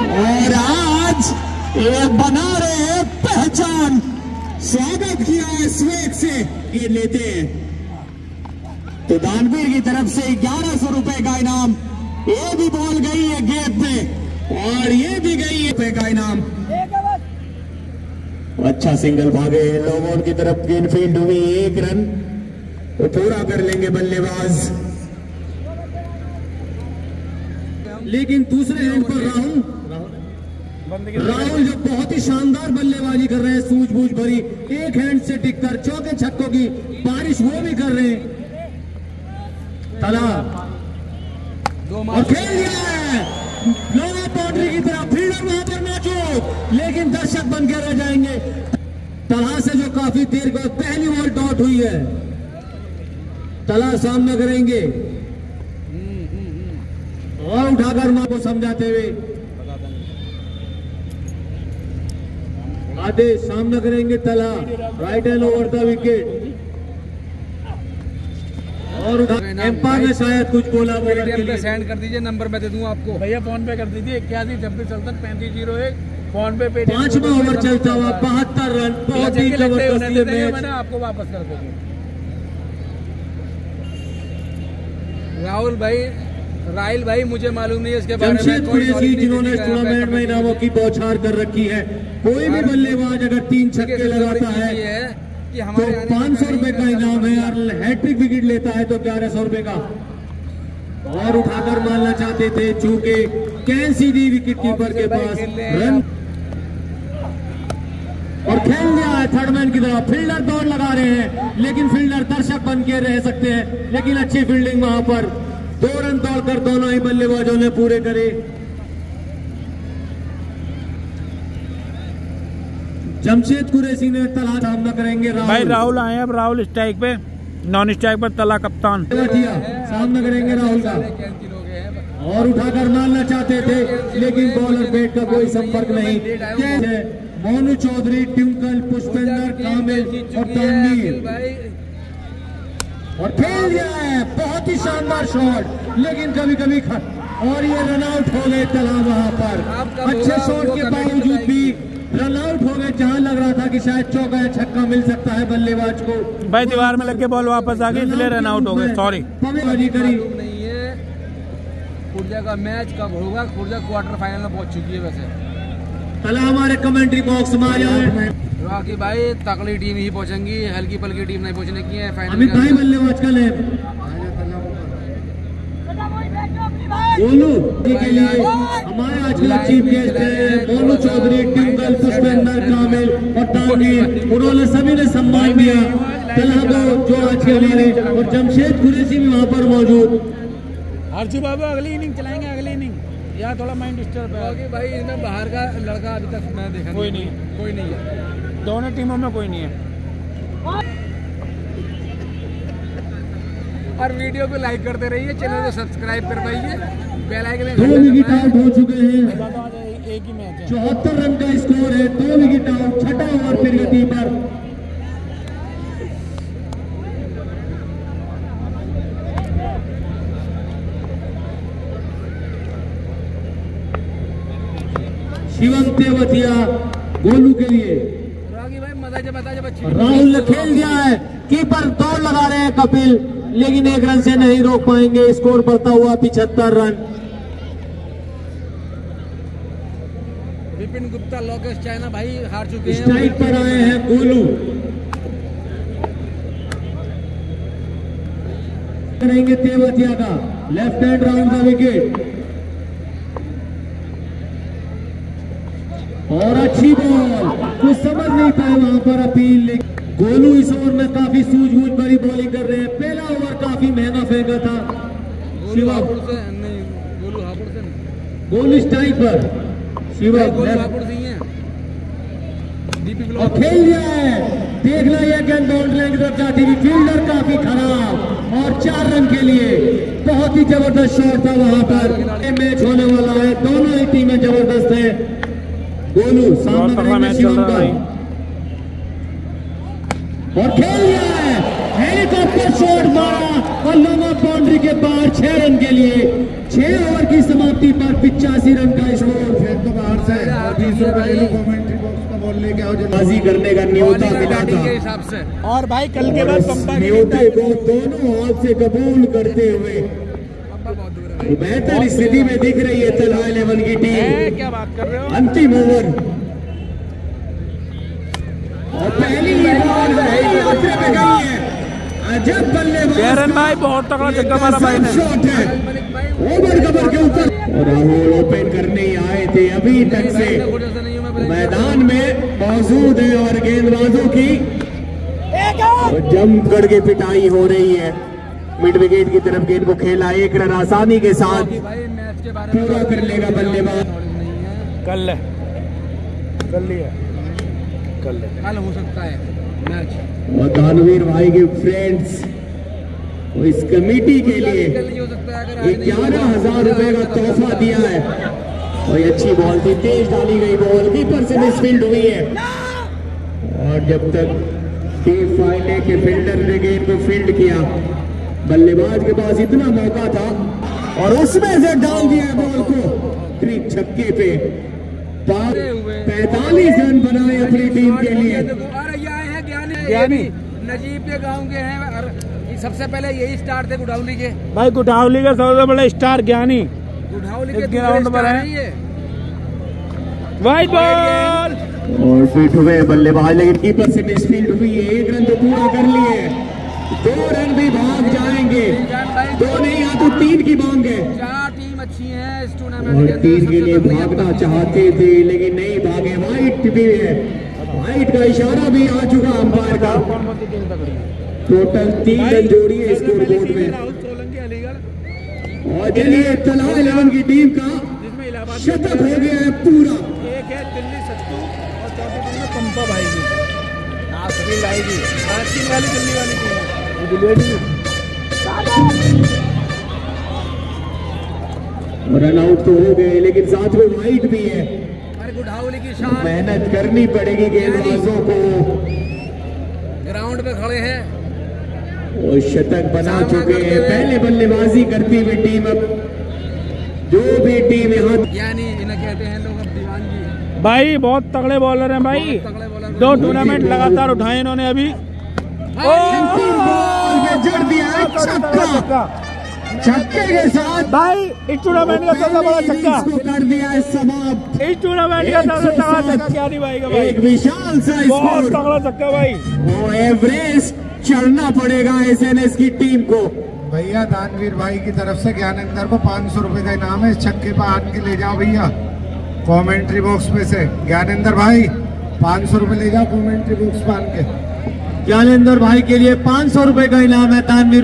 और आज ये बना रहे हैं पहचान। स्वागत किया है स्वेग से। ये लेते हैं। तो दानवीर की तरफ़ से ग्यारह सौ रुपए का इनाम। ये भी बॉल गई है गेट पे। और ये भी गई है का इनाम। अच्छा सिंगल भागे लोगों की तरफ़ गेंद फ़ील्ड हुई एक रन। तो पूरा कर लेंगे बल्लेबाज। लेकिन दूसरे एंड पर राहुल राहुल जो बहुत ही शानदार बल्लेबाजी कर रहे हैं, सूझबूझ भरी, एक हैंड से टिककर, चौके छक्कों की बारिश वो भी कर रहे हैं। तला। और खेल दिया है। की तरफ़ फील्डर वहाँ पर मौजूद, लेकिन दर्शक बन के रह जाएँगे। तला से जो काफ़ी देर के पहली बॉल डॉट हुई है। तला सामना करेंगे। उठाकर माँ को समझाते हुए। आदेश सामना करेंगे Tala right hand over the wicket और एम्पायर ने शायद कुछ बोला बोला पे सेंड कर दीजिए नंबर मैं दे दूँगा आपको। भैया फ़ोन पे कर दीजिए इक्यासी छब्बीस चौसठ पैंतीस ज़ीरो एक। फ़ोन पे पे पांचवा ओवर चलता हुआ बहत्तर रन बहुत ही ज़बरदस्त आपको वापस कर देंगे। राहुल भाई राहिल भाई मुझे मालूम नहीं इसके बारे में कुरैशी जिन्होंने टूर्नामेंट में इनामों की बौछार कर रखी है कोई भी बल्लेबाज अगर तीन छक्के लगाता है है तो पाँच सौ रुपए का इनाम है और हैट्रिक विकेट लेता है तो ग्यारह सौ रुपए का। और उठाकर मारना चाहते थे चूँकि कैन सीधी विकेट कीपर के पास हैं रन और खेल दिया है थर्ड मैन की तरफ़ फील्डर दौड़ लगा रहे हैं लेकिन फील्डर दर्शक बन के रह सकते हैं लेकिन अच्छी फील्डिंग वहाँ पर। दो रन दौड़कर दोनों ही बल्लेबाजों ने पूरे करे। जमशेद कुरैशी ने तला सामना करेंगे राहुल। भाई राहुल आए अब राहुल स्ट्राइक पे नॉन स्ट्राइक पर तला कप्तान। सामना करेंगे राहुल का। और उठाकर मारना चाहते थे लेकिन बॉलर बैट का कोई संपर्क नहीं। मोनू चौधरी ट्विंकल पुष्पेंद्र कामिल और तानवीर। और खेल दिया है बहुत ही शानदार शॉट लेकिन कभी कभी ख... और ये रन आउट हो गए तला वहाँ पर। अच्छे शॉट के बावजूद भी रन आउट हो गए। जहाँ लग रहा था कि शायद चौका या छक्का मिल सकता है बल्लेबाज को। भाई दीवार में लग के बॉल वापस आ गई इसलिए रन आउट हो गए। सॉरी करी। है। खुर्जा का मैच कब होगा? खुर्जा क्वार्टर फाइनल में पहुँच चुकी है वैसे। तला हमारे कमेंट्री बॉक्स में आ जाए बाकी भाई तकड़ी टीम ही पहुंचेंगी हल्की पल्की टीम नहीं पहुँचने की है फाइनल अमित भाई। बल्लेबाज का लें बोलू जी के लिए हमारे आज के चीफ गेस्ट हैं मोनू चौधरी टिंगल पुष्पेंद्र कामिल और तानवीर उन्होंने सभी ने सम्मान दिया। तला को जो आज के हमारे और जमशेद कुरैशी भी वहाँ पर मौजूद। हर्षू बाबू अगली इनिंग चलाएँगे अगली इनिंग या थोड़ा माइंड डिस्टर्ब है। बाकी भाई इसमें बाहर का लड़का अभी तक मैं देखा कोई नहीं। कोई नहीं है। दोनों टीमों में कोई नहीं है। और वीडियो को लाइक करते रहिए चैनल को सब्सक्राइब करवाइए बेल आइकन दो विकेट आउट हो चुके हैं। एक ही मैच है। चौहत्तर रन का स्कोर है दो विकेट आउट छठा ओवर प्रगति पर। शिवम तेवतिया गोलू के लिए। राहुल ने खेल दिया है। कीपर दौड़ लगा रहे हैं कपिल लेकिन एक रन से नहीं रोक पाएँगे। स्कोर बढ़ता हुआ पिछहत्तर रन। विपिन गुप्ता लोकेश चाइना भाई हार चुके हैं। स्ट्राइक पर आए हैं गोलू। करेंगे तेवतिया का लेफ़्ट हैंड राउंड का विकेट। और अच्छी बॉल। कुछ समझ नहीं पाए वहाँ पर अपील गोलू इस ओवर में काफ़ी सूझबूझ भरी बॉलिंग कर रहे हैं। पहला ओवर काफ़ी महँगा फेंका था। शिवम गोलू स्ट्राइक पर। शिवम और खेल दिया है। देखना यह गेंद बाउंड्री की तरफ़ जाती हुई फील्डर काफ़ी खराब और चार रन के लिए बहुत ही ज़बरदस्त शॉट था वहाँ पर। मैच होने वाला है। दोनों ही टीमें ज़बरदस्त हैं। गोलू सामना मैच चल शिवम रहा का है और खेल दिया है। हेलीकॉप्टर शॉट मारा और लंबा बाउंड्री के पार छह रन के लिए। छह ओवर की समाप्ति पर पिचासी रन का स्कोर। चुकी भाई कमेंट्री बॉक्स का बॉल लेके आओ जल्दी बाजी करने का न्योता मिला था से। और भाई कल के बाद न्योते को दोनों हाथ से कबूल करते हुए बेहतर स्थिति में दिख रही है तलहा इलेवन की टीम। क्या बात कर रहे हो? अंतिम ओवर। और पहली बॉल में गई है। अजब बल्लेबाज भाई बहुत तगड़ा छक्का मारा भाई ने शॉट है। ओवर कवर के ऊपर। और राहुल ओपन करने आए थे अभी तक से। मैदान में मौजूद है और गेंदबाजों की। जंप करके पिटाई हो रही है। मिड विकेट की तरफ़ गेंद को खेला एक रन आसानी के साथ। पूरा कर लेगा बल्लेबाज। है। कल है। कल कल है। कल हो सकता है मैच। और दानवीर भाई के फ्रेंड्स और इस कमेटी के लिए ग्यारह हज़ार रुपए का तोहफा दिया है। और अच्छी बॉल थी तेज डाली गई बॉल कीपर से मिसफील्ड हुई है। और जब तक टीम फाइने के फील्डर ने गेंद को फ़ील्ड किया बल्लेबाज के पास इतना मौका था और उसमें से डाल दिया बॉल को। ट्रिक छक्के पे। पैतालीस रन बनाए अपनी टीम के लिए। हैं ज्ञानी। नजीब के गाँव के हैं और सबसे पहले यही स्टार थे गुडावली के। भाई गुटावली का सबसे बड़ा स्टार ज्ञानी। गुडावली के ग्राउंड पर है। वाइट बॉल और फिट हुए बल्लेबाज लेकिन कीपर से मिसफील्ड हुई है। एक रन तो पूरा कर लिए। दो रन भी भाग जाएँगे। दो नहीं या तो तीन की मांग है। चार टीम अच्छी हैं इस टूर्नामेंट और के तीन के लिए भागना अपनी चाहते थे लेकिन नहीं भागे। वाइट भी है। वाइट का इशारा भी आ चुका अंपायर का। टोटल तीन रन जोड़ी है स्कोर बोर्ड में। और चलिए तला इलेवन की टीम का शतक हो गया है पूरा। एक है दिल्ली सत्तू और चौथी पंपा भाई की हाँ सभी की वाली दिल्ली वाली टीम है। दिल्ली वाली टीम रन आउट तो हो गए लेकिन साथ में वाइट भी है। मेहनत करनी पड़ेगी गेंदबाजों को। ग्राउंड पे खड़े हैं। और शतक बना चुके हैं। पहले बल्लेबाजी करती हुई टीम अब जो भी टीम यहाँ यानी इन्हें कहते हैं लोग अब दीवानगी भाई बहुत तगड़े बॉलर हैं भाई। तगड़े बॉलर दो टूर्नामेंट लगातार उठाए इन्होंने अभी। जड़ दिया छक्का छक्के के साथ भाई इस टूर्नामेंट का सबसे बड़ा छक्का। कर दिया है समाप्त इस टूर्नामेंट का सबसे तगड़ा छक्का क्या नहीं भाई का भाई। एक विशाल सा बहुत तगड़ा छक्का भाई। वो एवरेस्ट चढ़ना पड़ेगा एसएनएस की टीम को। भैया दानवीर भाई की तरफ़ से ज्ञानेंद्र को पाँच सौ रुपए का इनाम है। इस छक्के पर आन के ले जाओ भैया। कमेंट्री बॉक्स में से। ज्ञानेंद्र भाई पाँच सौ रुपए ले जाओ कमेंट्री बॉक्स पर आन के। ज्ञानेंद्र भाई के लिए पाँच सौ रुपए का इनाम है तानवीर